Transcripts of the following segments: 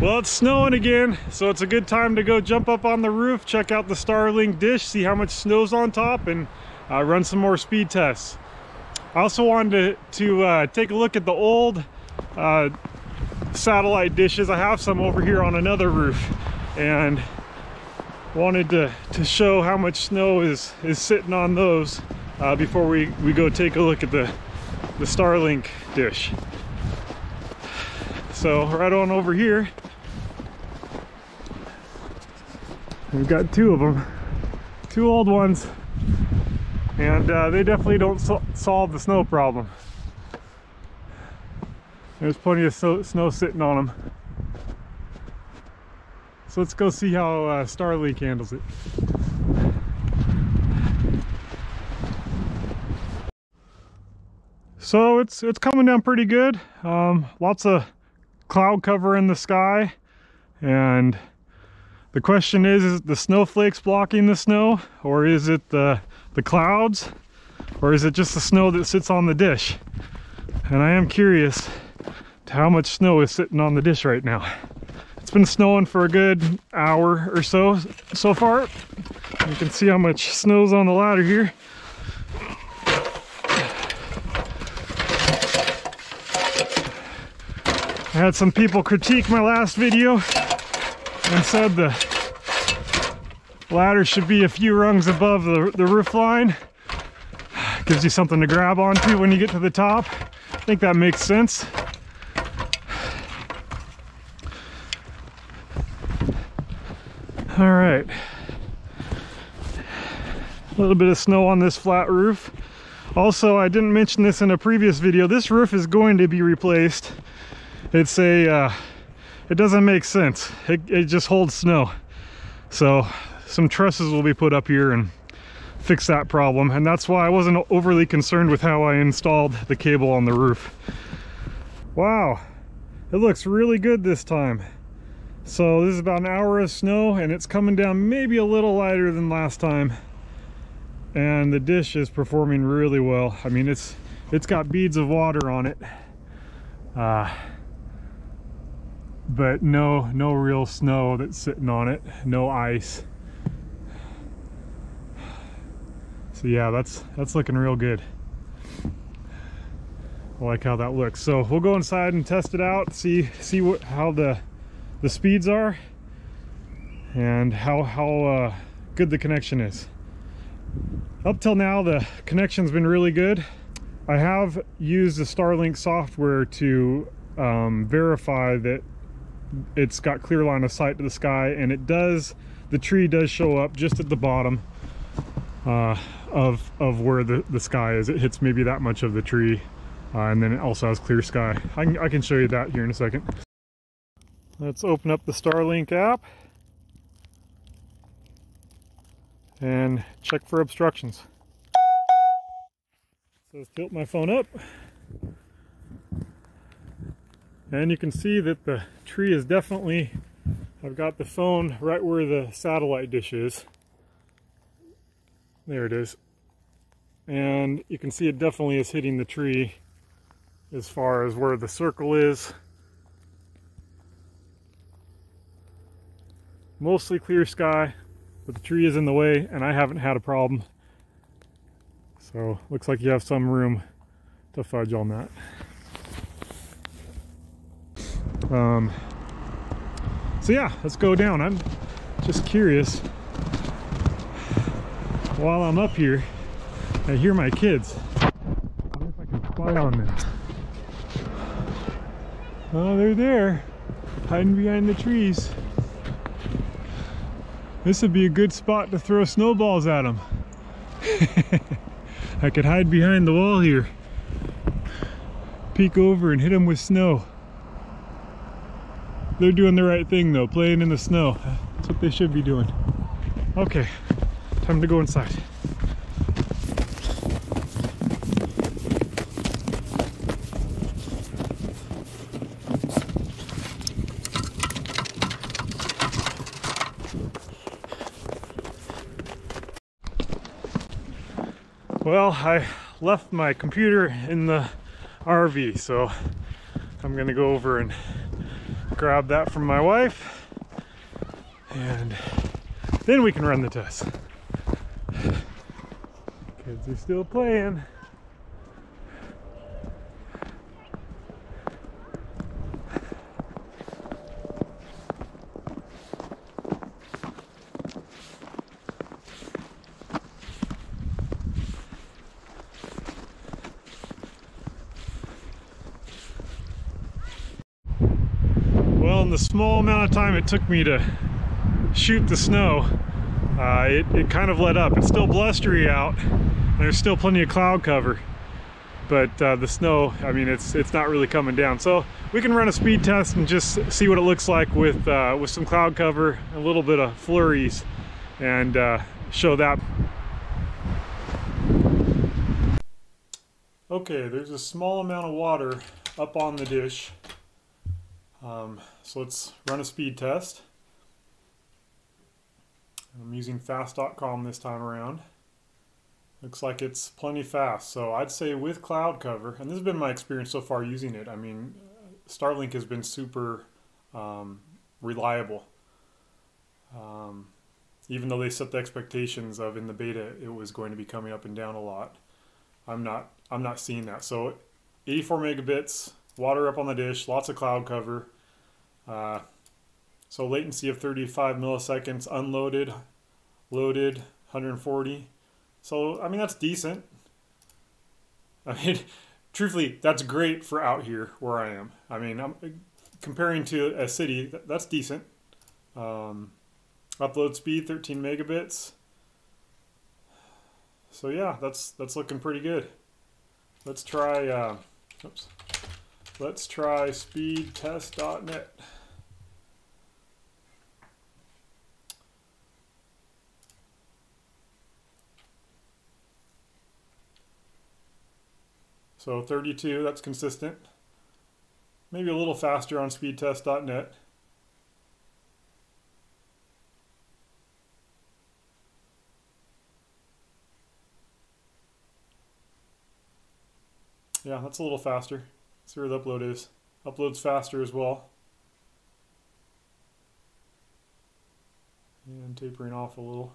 Well, it's snowing again, so it's a good time to go jump up on the roof, check out the Starlink dish, see how much snow's on top, and uh, run some more speed tests. I also wanted to, to uh, take a look at the old uh, satellite dishes. I have some over here on another roof, and wanted to, to show how much snow is, is sitting on those uh, before we, we go take a look at the, the Starlink dish. So right on over here, We've got two of them, two old ones, and uh, they definitely don't so solve the snow problem. There's plenty of so snow sitting on them. So let's go see how uh, Starlink handles it. So it's it's coming down pretty good. Um, lots of cloud cover in the sky and the question is, is the snowflakes blocking the snow or is it the, the clouds or is it just the snow that sits on the dish? And I am curious to how much snow is sitting on the dish right now. It's been snowing for a good hour or so so far. You can see how much snow's on the ladder here. I had some people critique my last video and said the ladder should be a few rungs above the, the roof line. Gives you something to grab onto when you get to the top. I think that makes sense. All right. A little bit of snow on this flat roof. Also, I didn't mention this in a previous video. This roof is going to be replaced. It's a uh, it doesn't make sense. It, it just holds snow. So some trusses will be put up here and fix that problem. And that's why I wasn't overly concerned with how I installed the cable on the roof. Wow, it looks really good this time. So this is about an hour of snow and it's coming down maybe a little lighter than last time. And the dish is performing really well. I mean, it's it's got beads of water on it. Uh, but no no real snow that's sitting on it no ice. So yeah that's that's looking real good. I like how that looks. So we'll go inside and test it out see see what how the the speeds are and how how uh, good the connection is. Up till now the connection's been really good. I have used the Starlink software to um, verify that it's got clear line of sight to the sky and it does the tree does show up just at the bottom uh, of of where the the sky is. It hits maybe that much of the tree uh, and then it also has clear sky. I can, I can show you that here in a second. Let's open up the Starlink app and check for obstructions. So let's tilt my phone up and you can see that the tree is definitely I've got the phone right where the satellite dish is. There it is. And you can see it definitely is hitting the tree as far as where the circle is. Mostly clear sky but the tree is in the way and I haven't had a problem. So looks like you have some room to fudge on that um, so yeah, let's go down. I'm just curious. While I'm up here, I hear my kids. I wonder if I can fly on them. Oh, they're there, hiding behind the trees. This would be a good spot to throw snowballs at them. I could hide behind the wall here, peek over and hit them with snow. They're doing the right thing though, playing in the snow. That's what they should be doing. Okay, time to go inside. Well, I left my computer in the RV, so I'm gonna go over and grab that from my wife and then we can run the test. Kids are still playing. Well, in the small amount of time it took me to shoot the snow, uh, it, it kind of let up. It's still blustery out. There's still plenty of cloud cover, but uh, the snow, I mean, it's it's not really coming down. So we can run a speed test and just see what it looks like with uh, with some cloud cover, a little bit of flurries, and uh, show that. Okay, there's a small amount of water up on the dish. Um, so let's run a speed test. I'm using fast.com this time around. Looks like it's plenty fast. So I'd say with cloud cover, and this has been my experience so far using it. I mean, Starlink has been super um, reliable. Um, even though they set the expectations of in the beta it was going to be coming up and down a lot. I'm not I'm not seeing that. So 84 megabits, water up on the dish, lots of cloud cover. Uh, so latency of 35 milliseconds unloaded, loaded 140. So I mean that's decent. I mean, truthfully, that's great for out here where I am. I mean, I'm comparing to a city, that's decent. Um, upload speed 13 megabits. So yeah, that's that's looking pretty good. Let's try. Uh, oops. Let's try speedtest.net. So 32, that's consistent. Maybe a little faster on speedtest.net. Yeah, that's a little faster. See where the upload is. Upload's faster as well. And tapering off a little.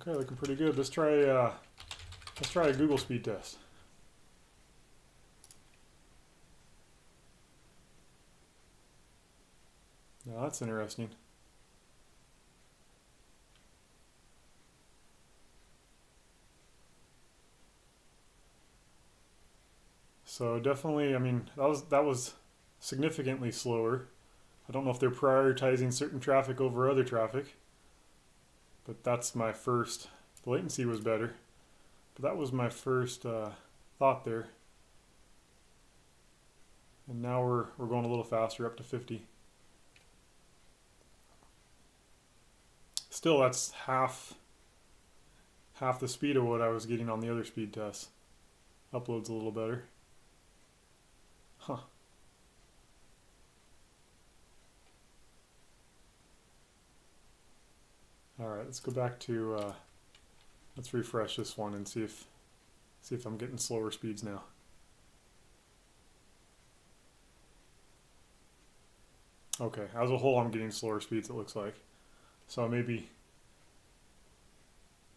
Okay, looking pretty good. Let's try uh, let's try a Google speed test. Now that's interesting. So definitely, I mean, that was that was significantly slower. I don't know if they're prioritizing certain traffic over other traffic, but that's my first. The latency was better, but that was my first uh, thought there. And now we're we're going a little faster, up to 50. Still, that's half half the speed of what I was getting on the other speed tests. Uploads a little better. Huh. All right, let's go back to, uh, let's refresh this one and see if, see if I'm getting slower speeds now. Okay, as a whole I'm getting slower speeds it looks like. So maybe,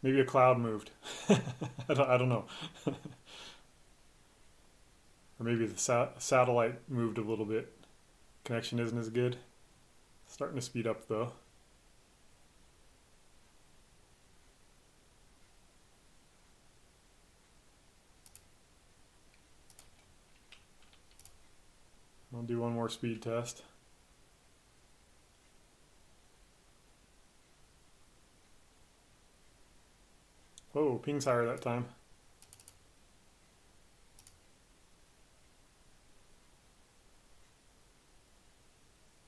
maybe a cloud moved. I, don't, I don't know. Or maybe the satellite moved a little bit. Connection isn't as good. Starting to speed up though. I'll do one more speed test. Oh, ping's higher that time.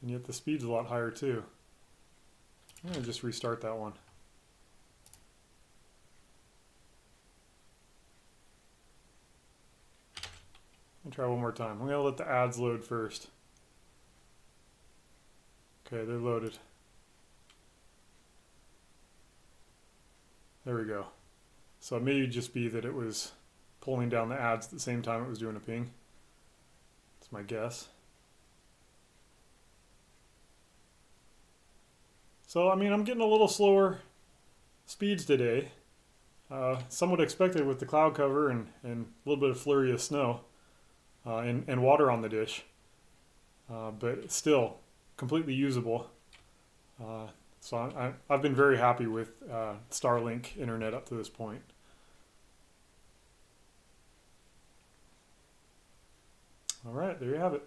And yet the speed's a lot higher too. I'm going to just restart that one. I'll try one more time. I'm going to let the ads load first. Okay, they're loaded. There we go. So it may just be that it was pulling down the ads at the same time it was doing a ping. That's my guess. So, I mean, I'm getting a little slower speeds today. Uh, somewhat expected with the cloud cover and, and a little bit of flurry of snow uh, and, and water on the dish. Uh, but still completely usable. Uh, so I, have been very happy with uh, Starlink internet up to this point. All right, there you have it.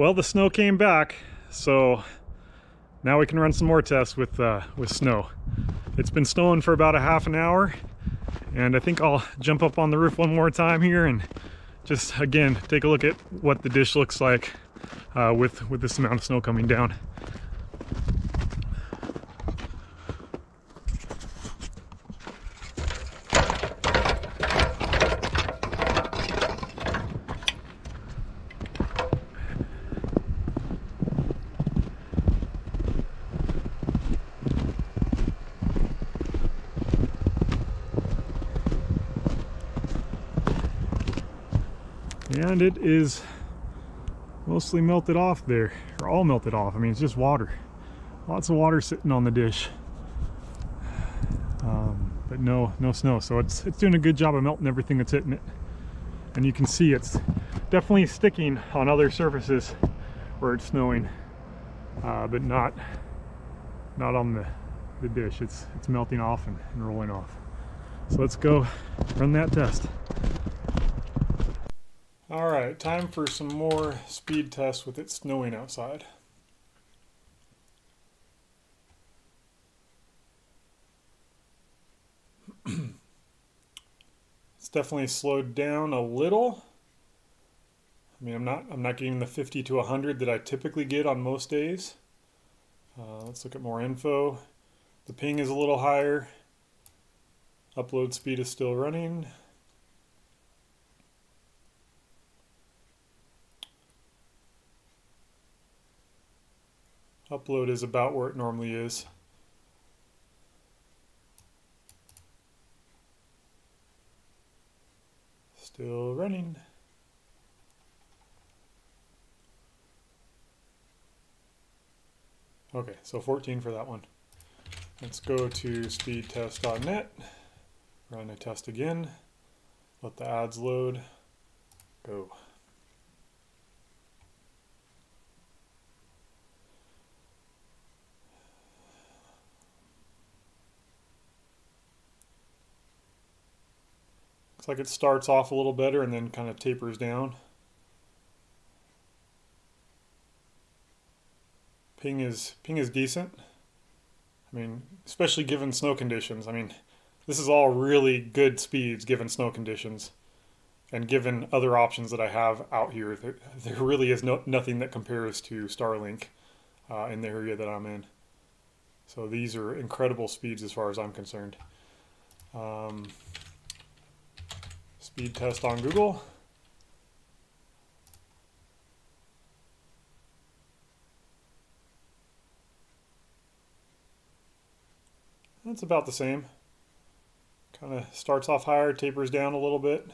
Well, the snow came back, so now we can run some more tests with, uh, with snow. It's been snowing for about a half an hour, and I think I'll jump up on the roof one more time here and just, again, take a look at what the dish looks like uh, with, with this amount of snow coming down. And it is mostly melted off there or all melted off. I mean it's just water. Lots of water sitting on the dish. Um, but no no snow. So it's it's doing a good job of melting everything that's hitting it. And you can see it's definitely sticking on other surfaces where it's snowing uh, but not not on the the dish. It's it's melting off and, and rolling off. So let's go run that test all right, time for some more speed tests with it snowing outside. it's definitely slowed down a little. I mean, I'm not I'm not getting the 50 to 100 that I typically get on most days. Uh, let's look at more info. The ping is a little higher. Upload speed is still running. Upload is about where it normally is. Still running. Okay, so 14 for that one. Let's go to speedtest.net, run a test again, let the ads load, go. Looks like it starts off a little better and then kind of tapers down. Ping is ping is decent. I mean, especially given snow conditions. I mean, this is all really good speeds given snow conditions. And given other options that I have out here, there, there really is no, nothing that compares to Starlink uh, in the area that I'm in. So these are incredible speeds as far as I'm concerned. Um, speed test on Google. That's about the same. Kind of starts off higher, tapers down a little bit.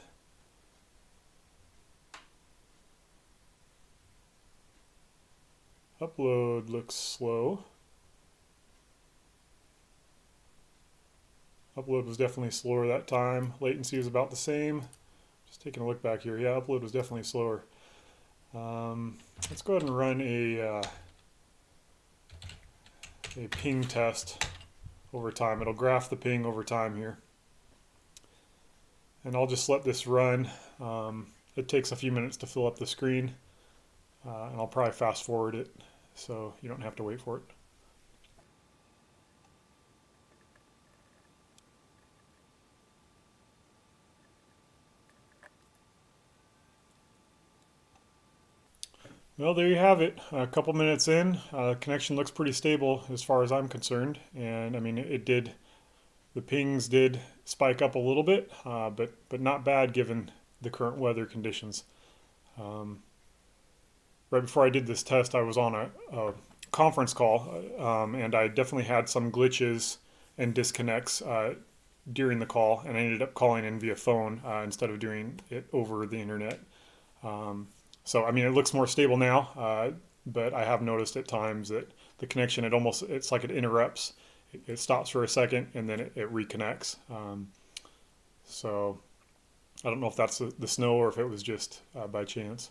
Upload looks slow. Upload was definitely slower that time. Latency was about the same. Just taking a look back here. Yeah, upload was definitely slower. Um, let's go ahead and run a, uh, a ping test over time. It'll graph the ping over time here. And I'll just let this run. Um, it takes a few minutes to fill up the screen. Uh, and I'll probably fast forward it so you don't have to wait for it. Well, there you have it. A couple minutes in, uh, connection looks pretty stable as far as I'm concerned. And I mean, it did, the pings did spike up a little bit, uh, but, but not bad given the current weather conditions. Um, right before I did this test, I was on a, a conference call, um, and I definitely had some glitches and disconnects uh, during the call, and I ended up calling in via phone uh, instead of doing it over the internet. Um, so I mean, it looks more stable now, uh, but I have noticed at times that the connection it almost it's like it interrupts. It, it stops for a second and then it, it reconnects. Um, so I don't know if that's the, the, snow or if it was just uh, by chance.